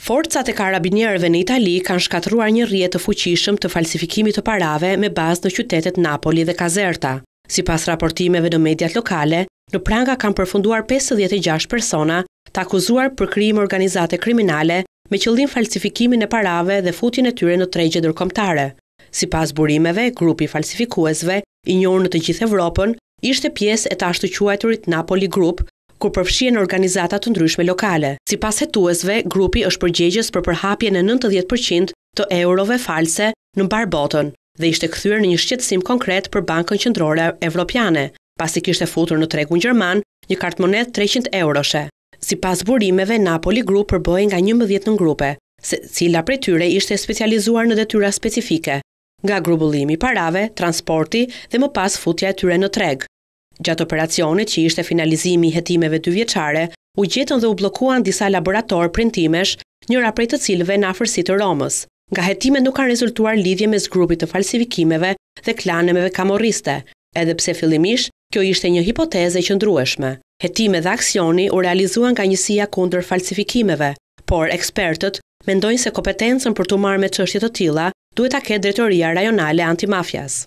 Forcat e karabinierëve në Itali kanë shkatërruar një rrjet të fuqishëm të falsifikimit të parave me bazë në qytetet Napoli dhe Caserta. Sipas raportimeve në mediat lokale, në pranga kanë përfunduar pesëdhjetë e gjashtë persona të akuzuar për krijim organizate kriminale me qëllim falsifikimin e parave dhe futjen e tyre në tregje ndërkombëtare. Sipas burimeve, grupi i falsifikuesve, i njohur në të gjithë Evropën, Ishte pjesë e të ashtuquajturit Napoli Group, ku përfshihen organizata të ndryshme lokale. Sipas hetuesve, grupi është përgjegjës për përhapjen e nëntëdhjetë për qind të eurove false në mbarë botën dhe ishte kthyer në një shqetësim konkret për Bankën Qendrore Evropiane, pasi kishte futur në tregun gjerman një kartëmonedhë treqind euroshe. Sipas burimeve, Napoli Group përbëhej nga njëmbëdhjetë nëngrupe, secila prej tyre ishte e specializuar në detyra specifike, nga grumbullimi i parave, transporti dhe më pas futja e tyre në treg. Gjatë operacionit, që ishte finalizimi i hetimeve dyvjeçare, u gjetën dhe u bllokuan disa laboratorë printimesh, njëra prej të cilëve në afërsi të Romës. Nga hetimet nuk kanë rezultuar lidhje mes grupit të falsifikimeve dhe klaneve kamorriste, edhe pse fillimisht Kjo ishte një hipotezë e qëndrueshme. Hetimet dhe aksioni u realizuan nga Njësia Kundër Falsifikimeve, por ekspertët mendojnë se kompetencën për t'u marrë me çështje të tilla duhet ta ketë Drejtoria Rajonale e Antimafias.